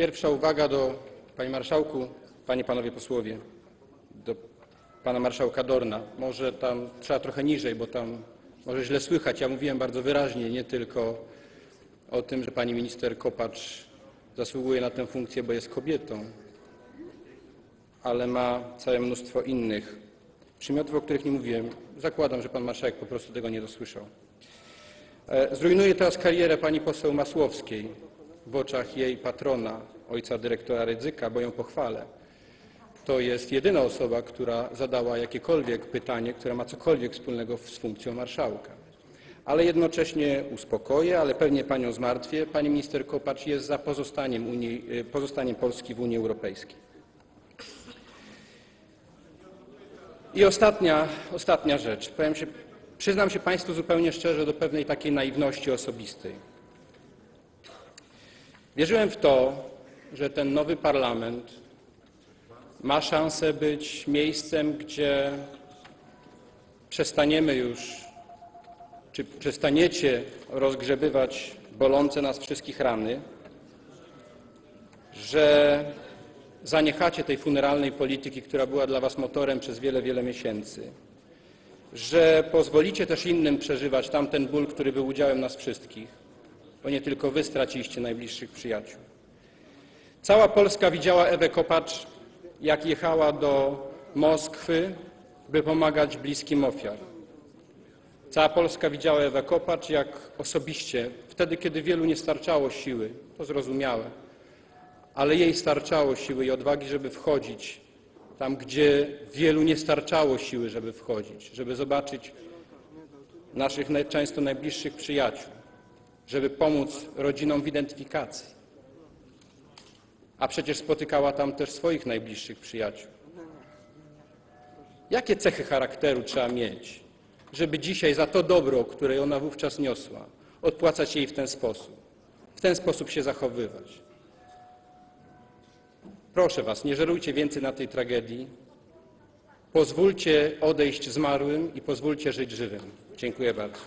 Pierwsza uwaga do Panie Marszałku, Panie, Panowie Posłowie, do Pana Marszałka Dorna. Może tam trzeba trochę niżej, bo tam może źle słychać. Ja mówiłem bardzo wyraźnie, nie tylko o tym, że Pani Minister Kopacz zasługuje na tę funkcję, bo jest kobietą, ale ma całe mnóstwo innych przymiotów, o których nie mówiłem. Zakładam, że Pan Marszałek po prostu tego nie dosłyszał. E, Zrujnuje teraz karierę pani poseł Masłowskiej w oczach jej patrona, ojca dyrektora Rydzyka, bo ją pochwalę. To jest jedyna osoba, która zadała jakiekolwiek pytanie, które ma cokolwiek wspólnego z funkcją marszałka. Ale jednocześnie uspokoję, ale pewnie panią zmartwię. Pani minister Kopacz jest za pozostaniem, Unii, e, pozostaniem Polski w Unii Europejskiej. I ostatnia, ostatnia rzecz. Powiem się, przyznam się Państwu zupełnie szczerze do pewnej takiej naiwności osobistej. Wierzyłem w to, że ten nowy parlament ma szansę być miejscem, gdzie przestaniemy już, czy przestaniecie rozgrzebywać bolące nas wszystkich rany, że zaniechacie tej funeralnej polityki, która była dla Was motorem przez wiele, wiele miesięcy, że pozwolicie też innym przeżywać tamten ból, który był udziałem nas wszystkich, bo nie tylko Wy straciliście najbliższych przyjaciół. Cała Polska widziała Ewę Kopacz, jak jechała do Moskwy, by pomagać bliskim ofiar. Cała Polska widziała Ewę Kopacz, jak osobiście, wtedy, kiedy wielu nie starczało siły, to zrozumiałe, ale jej starczało siły i odwagi, żeby wchodzić tam, gdzie wielu nie starczało siły, żeby wchodzić, żeby zobaczyć naszych często najbliższych przyjaciół, żeby pomóc rodzinom w identyfikacji. A przecież spotykała tam też swoich najbliższych przyjaciół. Jakie cechy charakteru trzeba mieć, żeby dzisiaj za to dobro, które ona wówczas niosła, odpłacać jej w ten sposób, w ten sposób się zachowywać? Proszę Was, nie żerujcie więcej na tej tragedii. Pozwólcie odejść zmarłym i pozwólcie żyć żywym. Dziękuję bardzo.